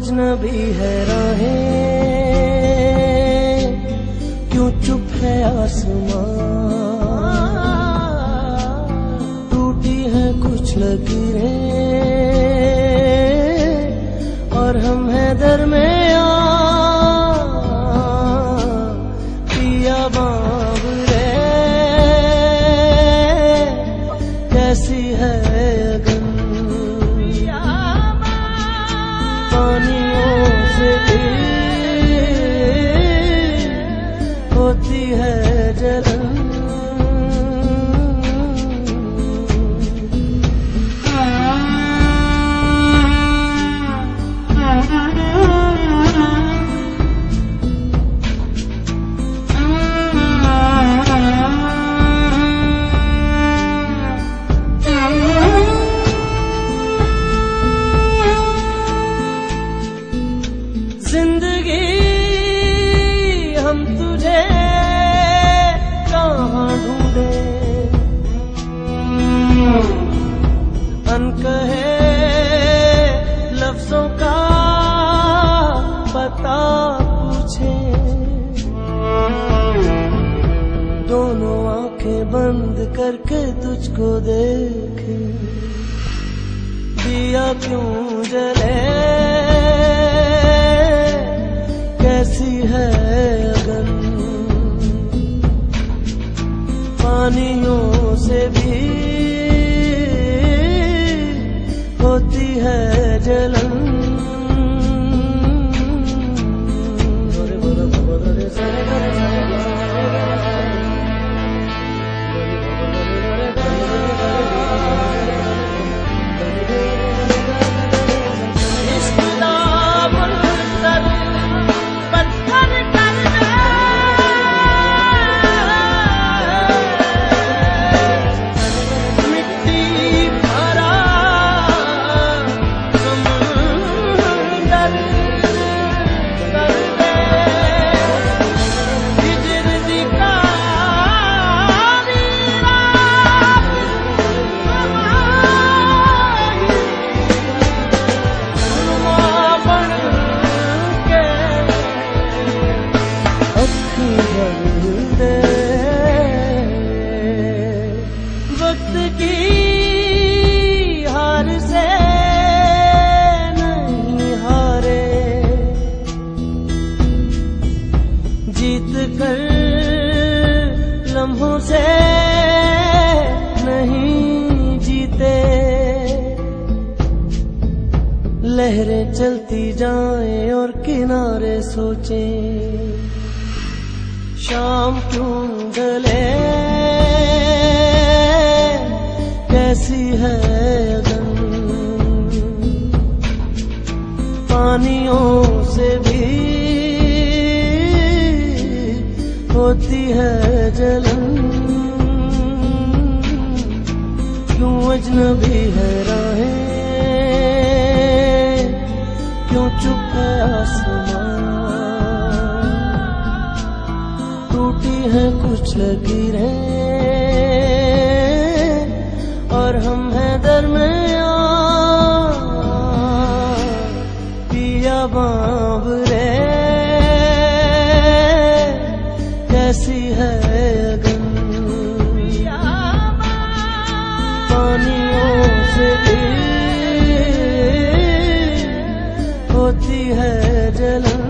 अजनबी है राहें। क्यों चुप है आसमान टूटी है कुछ लकीरें और हम दोनों आँखें बंद करके तुझको देखे। दिया क्यों जले? कैसी है अगन पानियों से भी होती है जलन। वक्त की हार से नहीं हारे। जीत कर लम्हों से नहीं जीते। लहरें चलती जाएँ और किनारे सोचे। शाम क्यों ढले कैसी है पानियों से भी होती है जलन। क्यों अजनबी है राहें? क्यों चुप है आसमां टूटी है कुछ लकीरें और हम हैं दरमिया पिया बाब रे कैसी है अगन पानियों से होती है जलन।